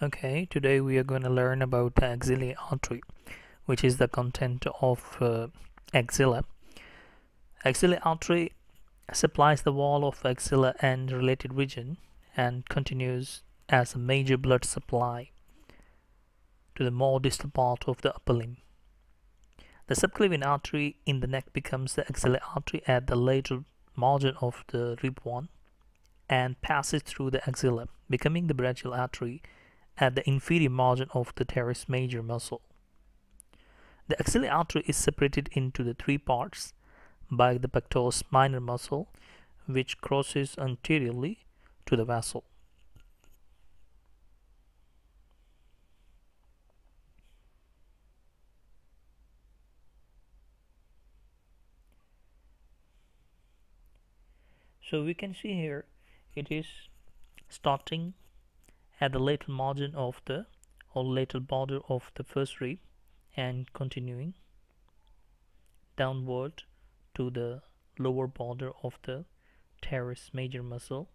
Okay, today we are going to learn about the axillary artery, which is the content of uh, axilla. Axillary artery supplies the wall of axilla and related region and continues as a major blood supply to the more distal part of the upper limb. The subclavian artery in the neck becomes the axillary artery at the lateral margin of the rib one and passes through the axilla, becoming the brachial artery at the inferior margin of the teres major muscle. The axillary artery is separated into the three parts by the pectoris minor muscle which crosses anteriorly to the vessel. So we can see here it is starting at the lateral margin of the or lateral border of the first rib and continuing downward to the lower border of the teres major muscle.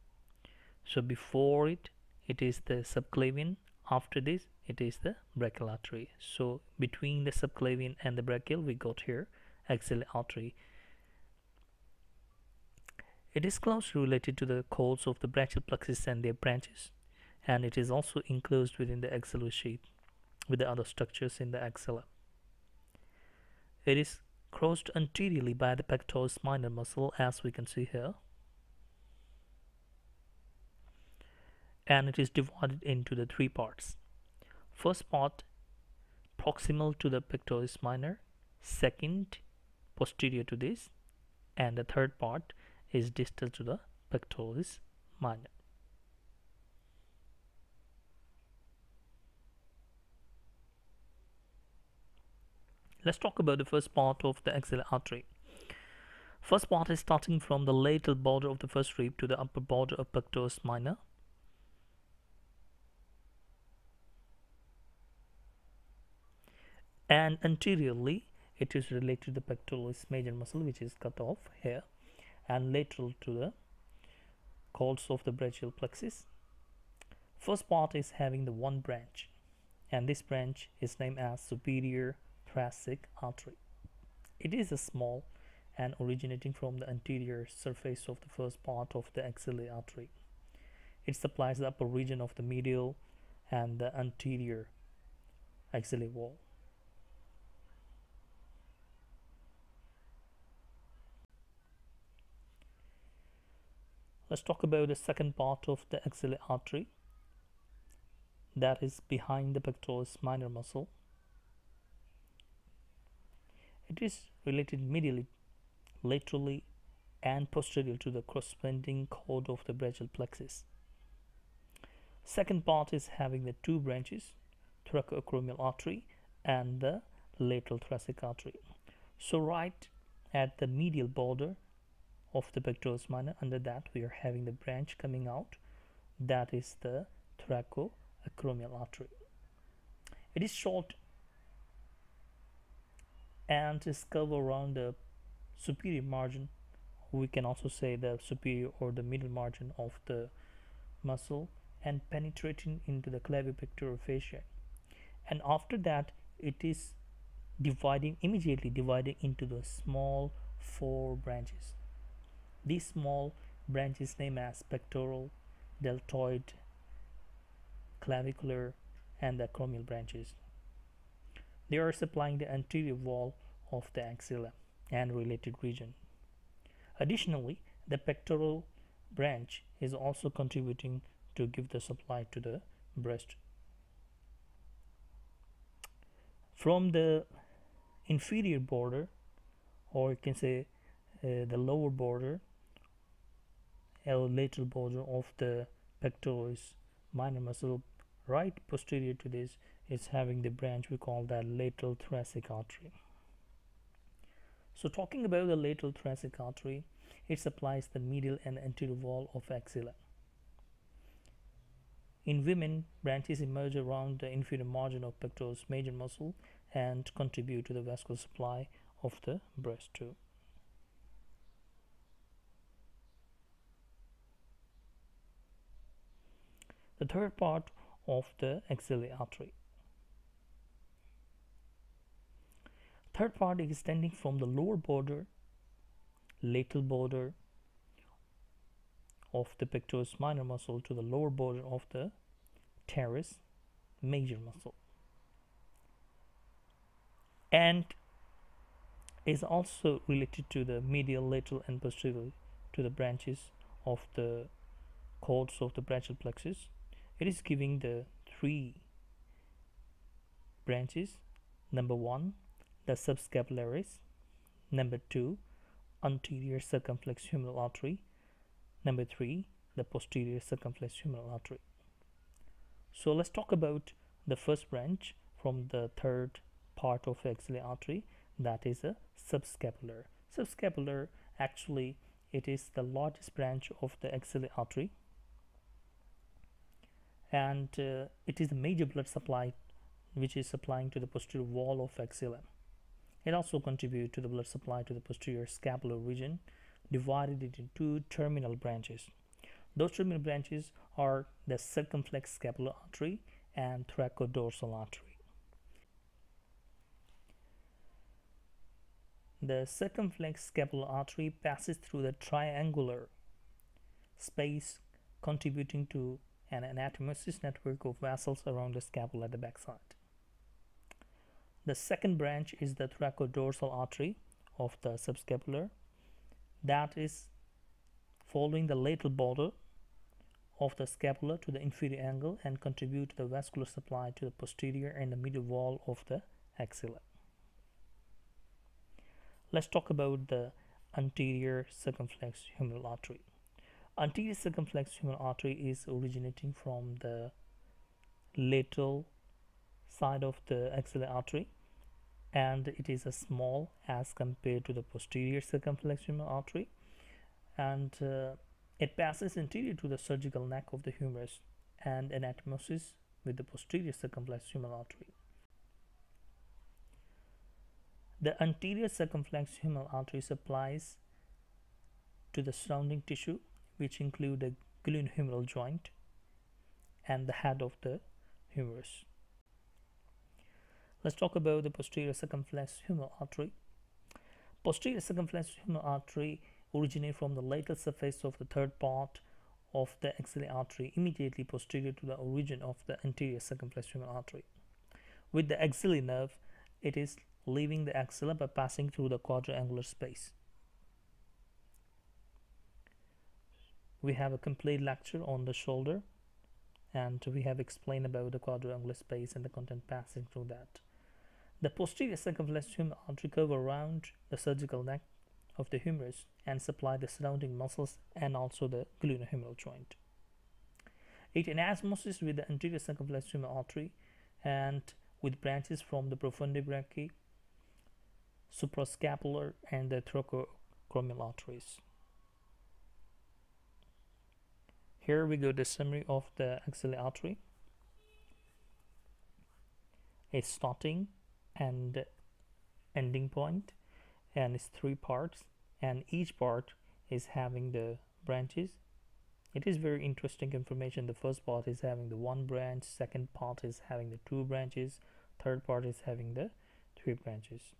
So before it it is the subclavian after this it is the brachial artery so between the subclavian and the brachial we got here axillary artery. It is closely related to the cords of the brachial plexus and their branches and it is also enclosed within the axillary sheath with the other structures in the axilla. It is crossed anteriorly by the pectoris minor muscle as we can see here and it is divided into the three parts. First part proximal to the pectoris minor, second posterior to this and the third part is distal to the pectoris minor. Let's talk about the first part of the axillary artery. First part is starting from the lateral border of the first rib to the upper border of pectoris minor. And anteriorly, it is related to the pectoralis major muscle which is cut off here and lateral to the cords of the brachial plexus. First part is having the one branch and this branch is named as superior thoracic artery. It is a small and originating from the anterior surface of the first part of the axillary artery. It supplies the upper region of the medial and the anterior axillary wall. Let's talk about the second part of the axillary artery that is behind the pectoris minor muscle. It is related medially, laterally, and posterior to the corresponding cord of the brachial plexus. Second part is having the two branches, thoracoacromial artery and the lateral thoracic artery. So right at the medial border of the pectoris minor, under that we are having the branch coming out, that is the thoracoacromial artery. It is short and is curved around the superior margin we can also say the superior or the middle margin of the muscle and penetrating into the clavipectoral fascia. And after that it is dividing immediately dividing into the small four branches. These small branches named as pectoral deltoid clavicular and the acromial branches they are supplying the anterior wall of the axilla and related region. Additionally, the pectoral branch is also contributing to give the supply to the breast. From the inferior border, or you can say uh, the lower border, or lateral border of the pectoris minor muscle, right posterior to this is having the branch we call that lateral thoracic artery. So talking about the lateral thoracic artery, it supplies the medial and anterior wall of axilla. In women, branches emerge around the inferior margin of pectoris major muscle and contribute to the vascular supply of the breast too. The third part of the axillary artery. Third part extending from the lower border, lateral border of the pectoris minor muscle to the lower border of the teres major muscle. And is also related to the medial lateral and posterior to the branches of the cords of the brachial plexus. It is giving the three branches number one the subscapularis. Number two anterior circumflex humeral artery. Number three the posterior circumflex humeral artery. So let's talk about the first branch from the third part of axillary artery that is a subscapular. Subscapular actually it is the largest branch of the axillary artery. And uh, it is a major blood supply which is supplying to the posterior wall of axilla. It also contributes to the blood supply to the posterior scapular region divided into two terminal branches. Those terminal branches are the circumflex scapular artery and thoracodorsal artery. The circumflex scapular artery passes through the triangular space contributing to an anastomosis network of vessels around the scapula at the backside. The second branch is the thoracodorsal artery of the subscapular that is following the lateral border of the scapula to the inferior angle and contribute to the vascular supply to the posterior and the middle wall of the axilla. Let's talk about the anterior circumflex humeral artery. Anterior circumflex humeral artery is originating from the lateral side of the axillary artery and it is a small as compared to the posterior circumflex humeral artery and uh, it passes anterior to the surgical neck of the humerus and anastomosis with the posterior circumflex humeral artery. The anterior circumflex humeral artery supplies to the surrounding tissue which include the glenohumeral joint and the head of the humerus. Let's talk about the posterior circumflex humeral artery. Posterior circumflex humeral artery originates from the lateral surface of the third part of the axillary artery immediately posterior to the origin of the anterior circumflex humeral artery. With the axillary nerve, it is leaving the axilla by passing through the quadrangular space. we have a complete lecture on the shoulder and we have explained about the quadrangular space and the content passing through that. The posterior circumflex humeral artery curve around the surgical neck of the humerus and supply the surrounding muscles and also the glenohumeral joint. It anastomosis with the anterior circumflex humeral artery and with branches from the profunda brachii, suprascapular and the thoracoacromial arteries. Here we go the summary of the axillary artery. It's starting and ending point and it's three parts and each part is having the branches. It is very interesting information. The first part is having the one branch second part is having the two branches third part is having the three branches.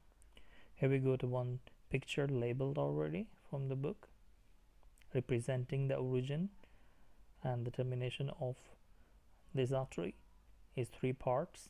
Here we go to one picture labeled already from the book representing the origin and the termination of this artery. Is three parts